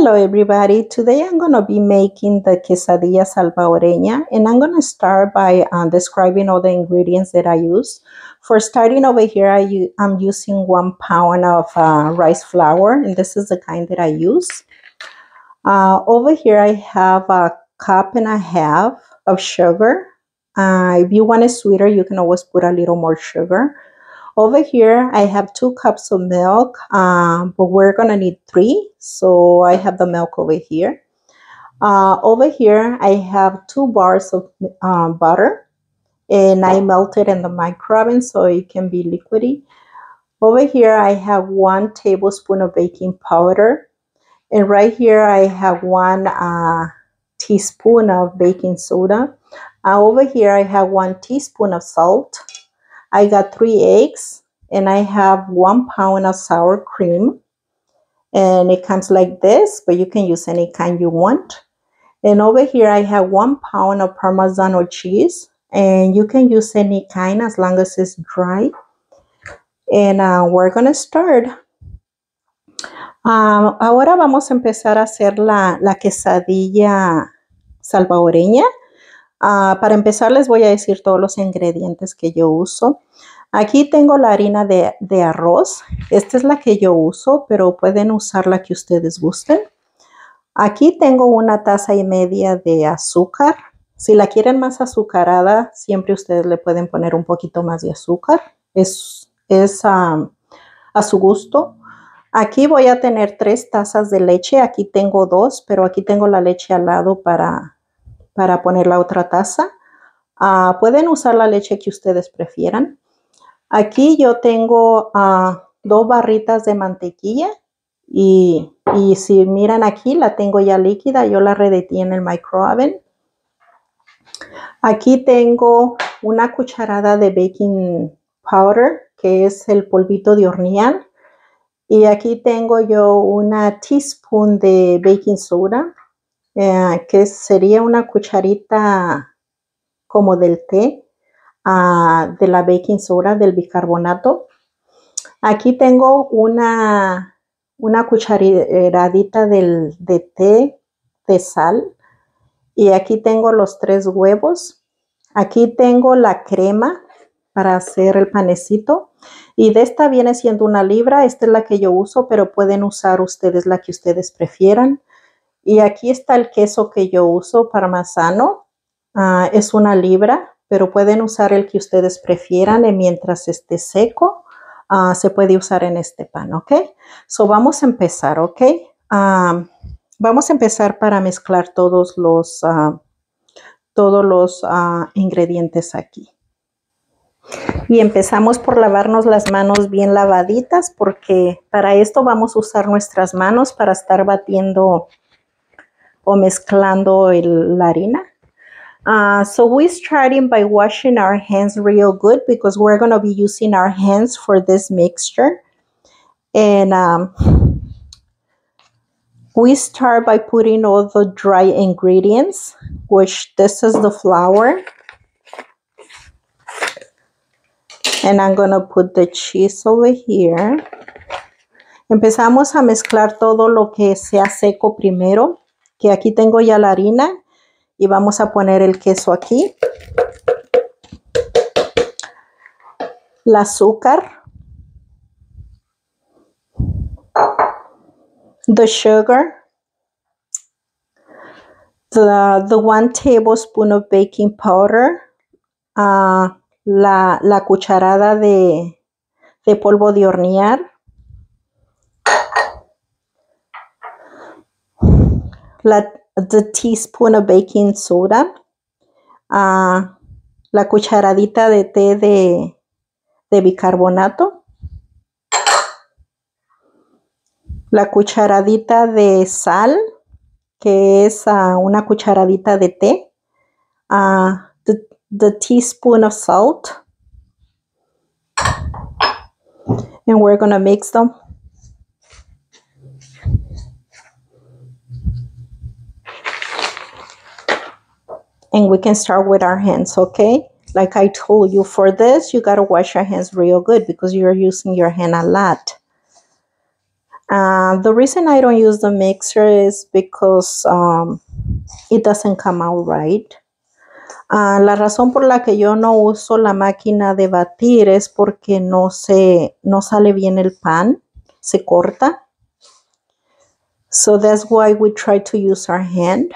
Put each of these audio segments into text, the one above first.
Hello everybody, today I'm going to be making the quesadilla salvadoreña and I'm going to start by uh, describing all the ingredients that I use. For starting over here, I am using one pound of uh, rice flour and this is the kind that I use. Uh, over here I have a cup and a half of sugar. Uh, if you want it sweeter, you can always put a little more sugar. Over here, I have two cups of milk, um, but we're gonna need three. So I have the milk over here. Uh, over here, I have two bars of um, butter and I melted in the microwave so it can be liquidy. Over here, I have one tablespoon of baking powder. And right here, I have one uh, teaspoon of baking soda. Uh, over here, I have one teaspoon of salt. I got three eggs and I have one pound of sour cream. And it comes like this, but you can use any kind you want. And over here, I have one pound of Parmesan cheese. And you can use any kind as long as it's dry. And uh, we're going to start. Um, ahora vamos a empezar a hacer la, la quesadilla salvadoreña. Uh, para empezar les voy a decir todos los ingredientes que yo uso. Aquí tengo la harina de, arroz. Esta es la que yo uso, pero pueden usar la que ustedes gusten. Aquí tengo una taza y media de azúcar. Si la quieren más azucarada, siempre ustedes le pueden poner un poquito más de azúcar. Es, a su gusto. Aquí voy a tener tres tazas de leche. Aquí tengo dos, pero aquí tengo la leche al lado para para poner la otra taza. Uh, pueden usar la leche que ustedes prefieran. Aquí yo tengo uh, dos barritas de mantequilla y, y, si miran aquí la tengo ya líquida, yo la redetí en el microoven. Aquí tengo una cucharada de baking powder, que es el polvito de hornear. Y aquí tengo yo una teaspoon de baking soda eh, que sería una cucharita como del té uh, de la baking soda, del bicarbonato. Aquí tengo una, una cucharadita del, de té de sal. Y aquí tengo los tres huevos. Aquí tengo la crema para hacer el panecito. Y de esta viene siendo una libra. Esta es la que yo uso, pero pueden usar ustedes la que ustedes prefieran. Y aquí está el queso que yo uso, parmesano. Uh, es una libra, pero pueden usar el que ustedes prefieran mientras esté seco. Uh, se puede usar en este pan, ¿ok? So vamos a empezar, ¿ok? Uh, vamos a empezar para mezclar todos los, todos los ingredientes aquí. Y empezamos por lavarnos las manos bien lavaditas porque para esto vamos a usar nuestras manos para estar batiendo o mezclando el, la harina. Uh, so we're starting by washing our hands real good because we're going to be using our hands for this mixture. And um, we start by putting all the dry ingredients, which this is the flour. And I'm going to put the cheese over here. Empezamos a mezclar todo lo que sea seco primero que aquí tengo ya la harina y vamos a poner el queso aquí. El azúcar. The sugar. The, one tablespoon of baking powder. Uh, la, la, cucharada de, de polvo de hornear. La the teaspoon of baking soda, uh, la cucharadita de té de, de bicarbonato, la cucharadita de sal, que es uh, una cucharadita de té, uh, the, the teaspoon of salt, and we're to mix them and we can start with our hands, okay? Like I told you, for this, you got to wash your hands real good because you're using your hand a lot. Uh, the reason I don't use the mixer is because um, it doesn't come out right. Uh, la razón por la que yo no uso la máquina de batir es porque no se no sale bien el pan, se corta. So that's why we try to use our hand.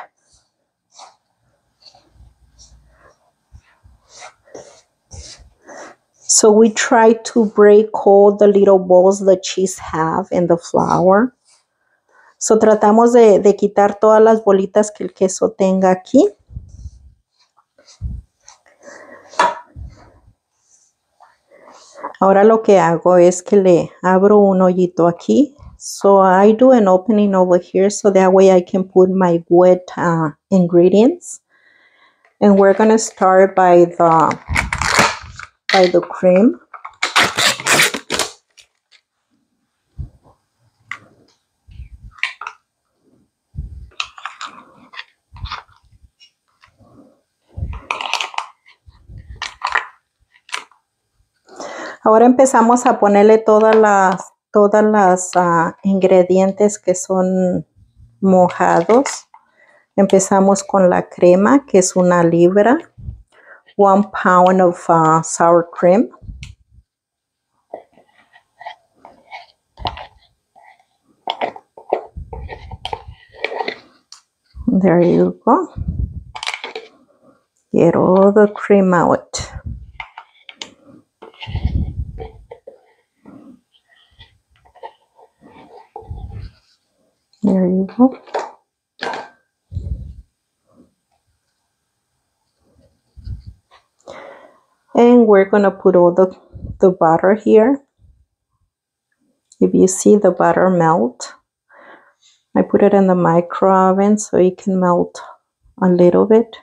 So we try to break all the little balls the cheese have in the flour. So tratamos de, de quitar todas las bolitas que el queso tenga aquí. Ahora lo que hago es que le abro un hoyito aquí. So I do an opening over here so that way I can put my wet uh, ingredients. And we're going to start by the by the cream. Ahora empezamos a ponerle todas las, todas las uh, ingredientes que son mojados. Empezamos con la crema, que es una libra. One pound of uh, sour cream. There you go. Get all the cream out. There you go. We're going to put all the, the butter here. If you see the butter melt, I put it in the micro oven so it can melt a little bit.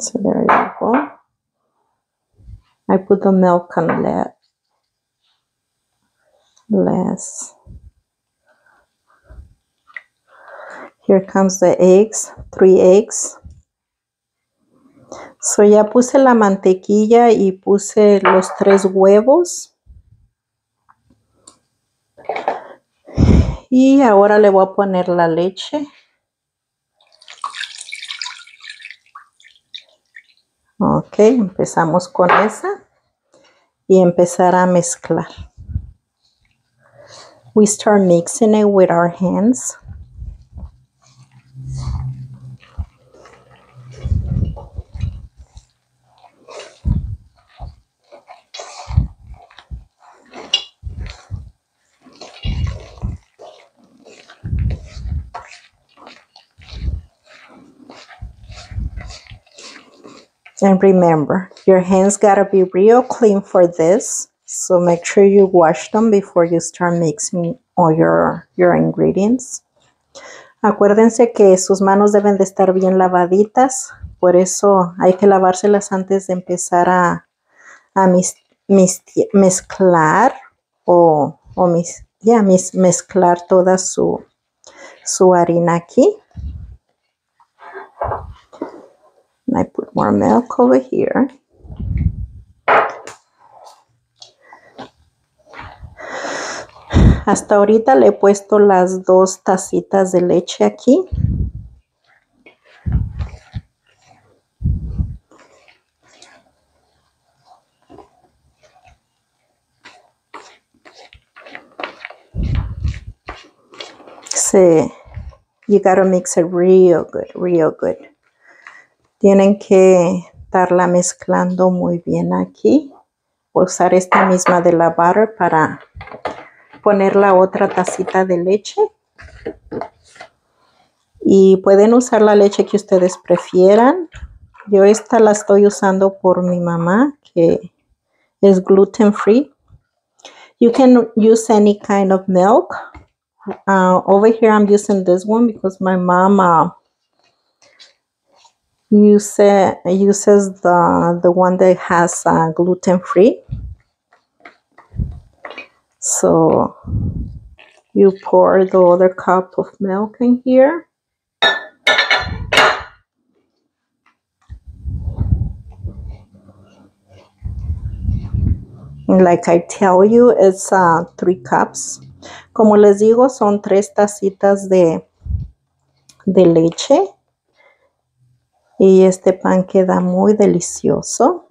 So there you go. I put the milk on that less. Here comes the eggs, three eggs. So ya puse la mantequilla y puse los tres huevos. Y ahora le voy a poner la leche. Ok, empezamos con esa y empezar a mezclar. We start mixing it with our hands. And remember, your hands gotta be real clean for this. So make sure you wash them before you start mixing all your, your ingredients. Acuérdense que sus manos deben de estar bien lavaditas. Por eso hay que lavárselas antes de empezar a, a mis, mis, mezclar o, o mis, mezclar toda su, su harina aquí. And I put more milk over here. Hasta ahorita le he puesto las dos tacitas de leche aquí. Se, you gotta mix it real good, real good. Tienen que estarla mezclando muy bien aquí. Voy a usar esta misma de la butter para poner la otra tacita de leche. Y pueden usar la leche que ustedes prefieran. Yo esta la estoy usando por mi mamá, que es gluten free. You can use any kind of milk. Uh, over here I'm using this one because my mom uh, use, uses the, the one that has uh, gluten free. So you pour the other cup of milk in here. Like I tell you, it's uh, three cups. Como les digo, son tres tacitas de, de leche. Y este pan queda muy delicioso.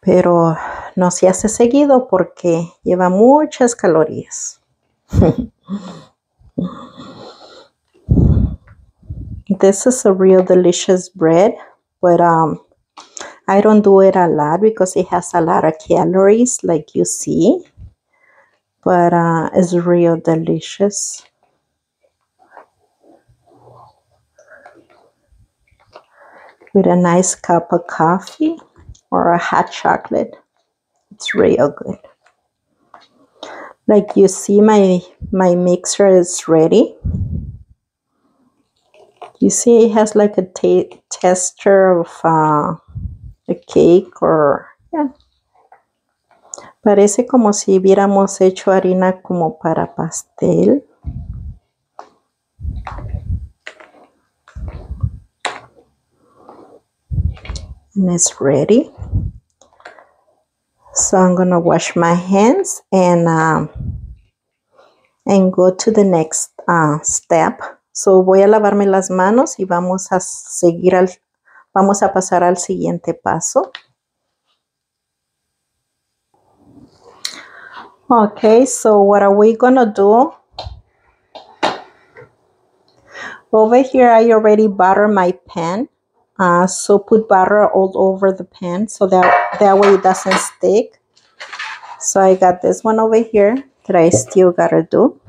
Pero no se hace seguido porque lleva muchas calorías. this is a real delicious bread, but um, I don't do it a lot because it has a lot of calories like you see, but uh, it's real delicious. With a nice cup of coffee or a hot chocolate. It's real good. Like you see my my mixer is ready. You see it has like a texture of uh, a cake or yeah. Parece como si hubiéramos hecho harina como para pastel. And it's ready. So I'm gonna wash my hands and um, and go to the next uh, step. So voy a lavarme las manos y vamos a seguir al, vamos a pasar al siguiente paso. Okay, so what are we gonna do? Over here, I already butter my pan. Uh, so put butter all over the pan so that, that way it doesn't stick. So I got this one over here that I still gotta do.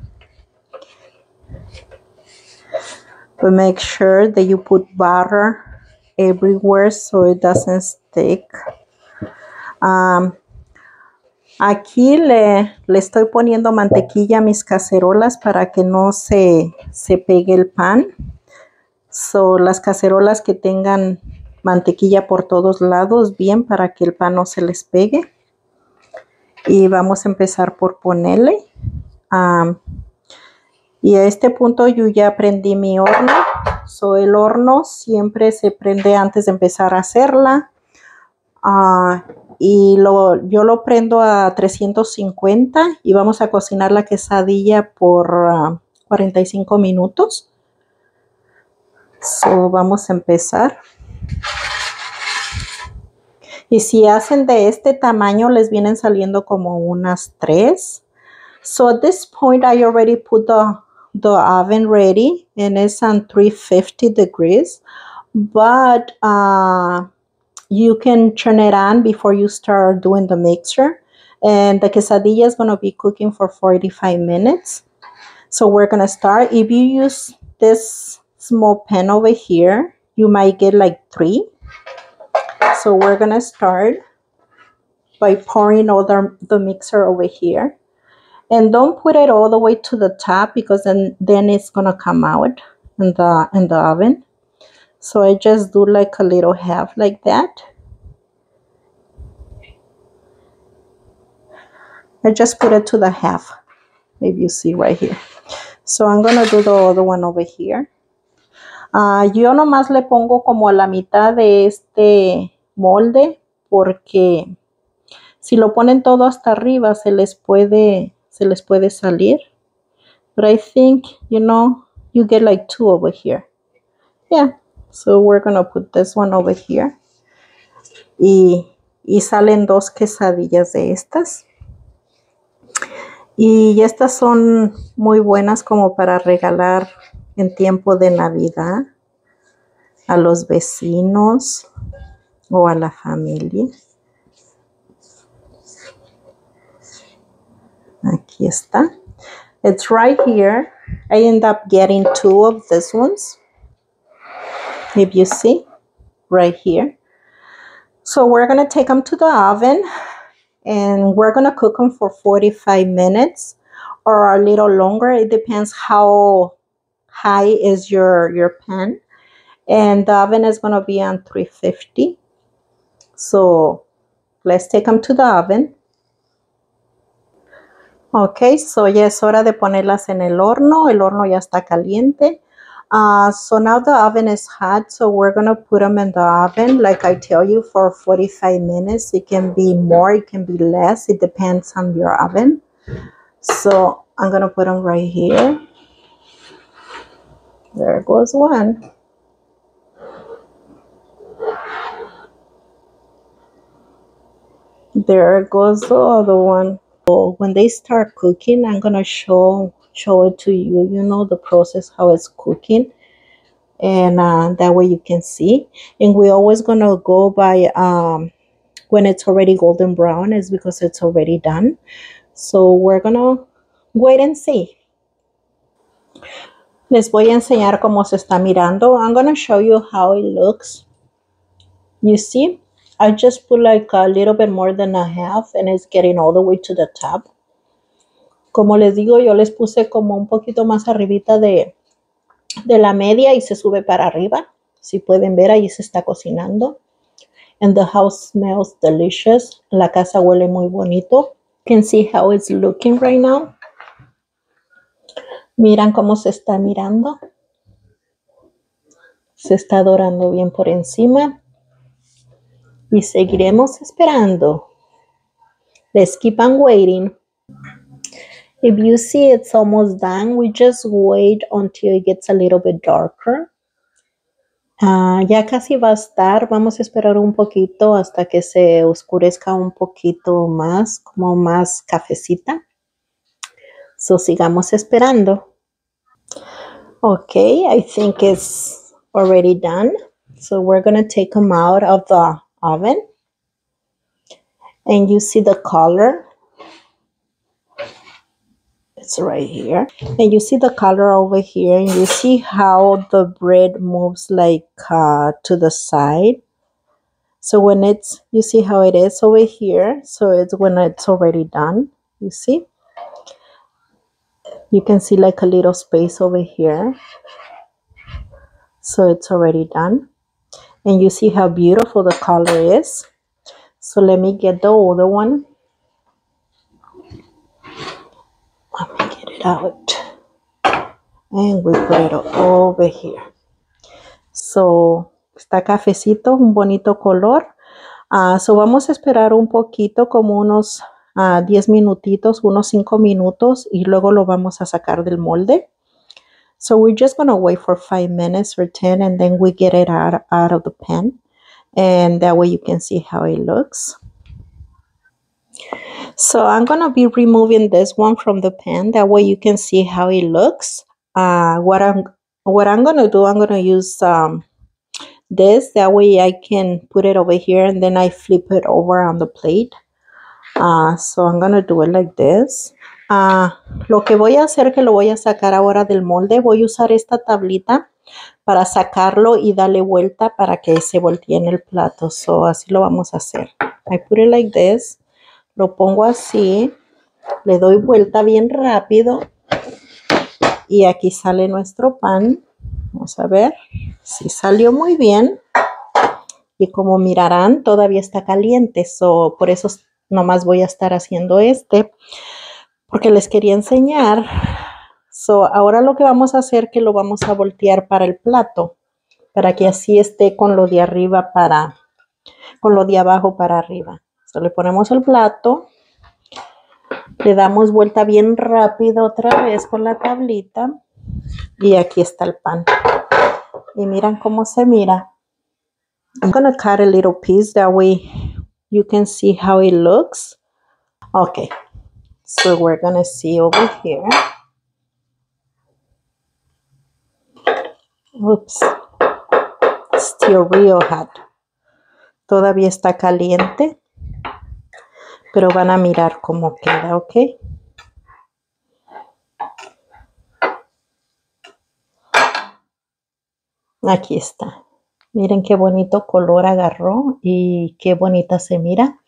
But make sure that you put butter everywhere so it doesn't stick. Um, aquí le, le estoy poniendo mantequilla a mis cacerolas para que no se, se pegue el pan. So, las cacerolas que tengan mantequilla por todos lados, bien para que el pan no se les pegue. Y vamos a empezar por ponerle. y a este punto yo ya prendí mi horno. So, el horno siempre se prende antes de empezar a hacerla. Ah, y lo, yo lo prendo a 350 y vamos a cocinar la quesadilla por 45 ah, minutos. So, vamos a empezar. Y si hacen de este tamaño, les vienen saliendo como unas tres. So at this point, I already put the, the oven ready and it's on 350 degrees. But uh, you can turn it on before you start doing the mixture. And the quesadilla is going to be cooking for 45 minutes. So we're going to start. If you use this small pan over here. You might get like three. So we're to start by pouring all the, the mixer over here. And don't put it all the way to the top because then, then it's to come out in the, in the oven. So I just do like a little half like that. I just put it to the half. Maybe you see right here. So I'm to do the other one over here. Uh, yo nomás le pongo como a la mitad de este molde porque si lo ponen todo hasta arriba se les puede, se les puede salir. But I think, you know, you get like two over here. Yeah, so we're to put this one over here. Y, y salen dos quesadillas de estas. Y estas son muy buenas como para regalar en tiempo de Navidad a los vecinos o a la familia. Aquí está. It's right here. I end up getting two of these ones. If you see, right here. So we're going to take them to the oven and we're going to cook them for 45 minutes or a little longer. It depends how high is your, your pan. And the oven is going to be on 350. So let's take them to the oven. Ok, so ya es hora de ponerlas en el horno. El horno ya está caliente. Uh, so now the oven is hot, so we're gonna put them in the oven, like I tell you, for 45 minutes. It can be more, it can be less. It depends on your oven. So I'm gonna put them right here. There goes one. There goes the other one. So when they start cooking, I'm gonna show show it to you. You know the process how it's cooking, and uh, that way you can see. And we're always gonna go by um, when it's already golden brown, is because it's already done. So we're gonna wait and see. Les voy a enseñar cómo se está mirando. I'm gonna show you how it looks. You see, I just put like a little bit more than a half and it's getting all the way to the top. Como les digo, yo les puse como un poquito más arribita de, de la media y se sube para arriba. Si pueden ver, ahí se está cocinando. And the house smells delicious. La casa huele muy bonito. You can see how it's looking right now. Miran cómo se está mirando. Se está dorando bien por encima. Y seguiremos esperando. Let's keep on waiting. If you see it's almost done, we just wait until it gets a little bit darker. Ah, ya casi va a estar. Vamos a esperar un poquito hasta que se oscurezca un poquito más, como más cafecita. So sigamos esperando. Okay, I think it's already done. So we're going to take them out of the oven. And you see the color. It's right here. And you see the color over here. And you see how the bread moves like uh, to the side. So when it's, you see how it is over here. So it's when it's already done. You see? You can see like a little space over here. So it's already done. And you see how beautiful the color is. So let me get the other one. Let me get it out. And we put it over here. So, está cafecito, un bonito color. Uh, so vamos a esperar un poquito, como unos uh, 10 minutitos, unos 5 minutos, y luego lo vamos a sacar del molde. So we're just going to wait for 5 minutes or 10, and then we get it out, out of the pan. And that way you can see how it looks. So I'm going to be removing this one from the pan. That way you can see how it looks. Uh, what I'm what I'm going to do, I'm going to use um, this. That way I can put it over here and then I flip it over on the plate. Uh, so I'm to do it like this. Uh, lo que voy a hacer, que lo voy a sacar ahora del molde, voy a usar esta tablita para sacarlo y darle vuelta para que se voltee en el plato. So así lo vamos a hacer. I put it like this. Lo pongo así. Le doy vuelta bien rápido. Y aquí sale nuestro pan. Vamos a ver si salió muy bien. Y como mirarán, todavía está caliente. So, por eso nomás voy a estar haciendo este. Porque les quería enseñar. So, ahora lo que vamos a hacer que lo vamos a voltear para el plato. Para que así esté con lo de arriba para, con lo de abajo para arriba. Le ponemos el plato. Le damos vuelta bien rápido otra vez con la tablita. Y aquí está el pan. Y miran cómo se mira. I'm to cut a little piece. That way you can see how it looks. Okay. So we're to see over here. Oops. Still real hot. Todavía está caliente. Pero van a mirar cómo queda, ¿ok? Aquí está. Miren qué bonito color agarró y qué bonita se mira.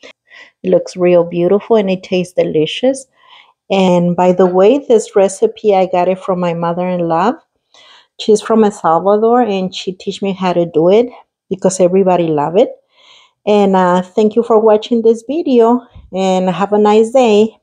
It looks real beautiful and it tastes delicious. And by the way, this recipe, I got it from my mother-in-law. She's from El Salvador and she teach me how to do it because everybody love it. And uh, thank you for watching this video and have a nice day.